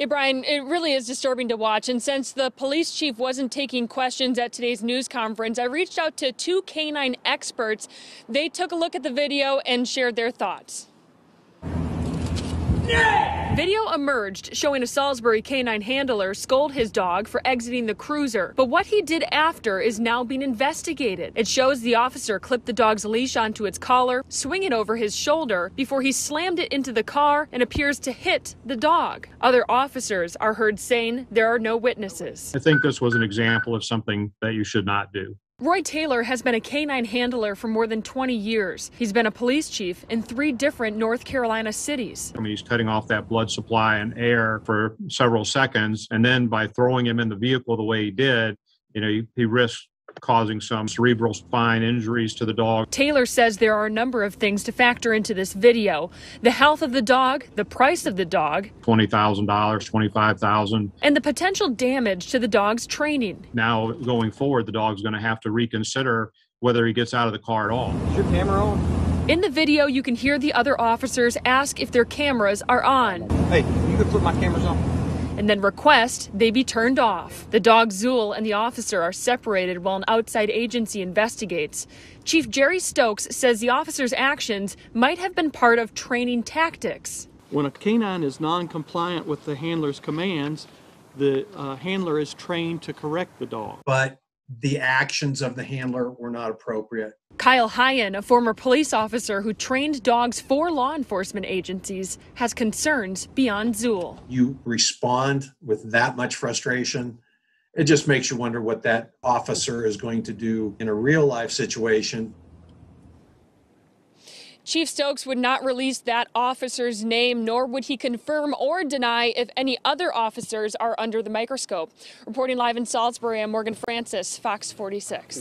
Yeah, Brian, it really is disturbing to watch. And since the police chief wasn't taking questions at today's news conference, I reached out to two canine experts. They took a look at the video and shared their thoughts. Video emerged showing a Salisbury canine handler scold his dog for exiting the cruiser. But what he did after is now being investigated. It shows the officer clipped the dog's leash onto its collar, swing it over his shoulder before he slammed it into the car and appears to hit the dog. Other officers are heard saying there are no witnesses. I think this was an example of something that you should not do. Roy Taylor has been a canine handler for more than 20 years. He's been a police chief in three different North Carolina cities. I mean, he's cutting off that blood supply and air for several seconds. And then by throwing him in the vehicle the way he did, you know, he, he risks causing some cerebral spine injuries to the dog. Taylor says there are a number of things to factor into this video the health of the dog, the price of the dog, $20,000, 25,000. and the potential damage to the dog's training. Now, going forward, the dog's going to have to reconsider whether he gets out of the car at all. Is your camera on? In the video, you can hear the other officers ask if their cameras are on Hey, you could put my cameras on. And then request they be turned off. The dog Zool and the officer are separated while an outside agency investigates. Chief Jerry Stokes says the officer's actions might have been part of training tactics. When a canine is non-compliant with the handler's commands, the uh, handler is trained to correct the dog. but the actions of the handler were not appropriate. Kyle Hyen, a former police officer who trained dogs for law enforcement agencies, has concerns beyond Zool. You respond with that much frustration. It just makes you wonder what that officer is going to do in a real life situation. Chief Stokes would not release that officer's name, nor would he confirm or deny if any other officers are under the microscope. Reporting live in Salisbury, I'm Morgan Francis, Fox 46.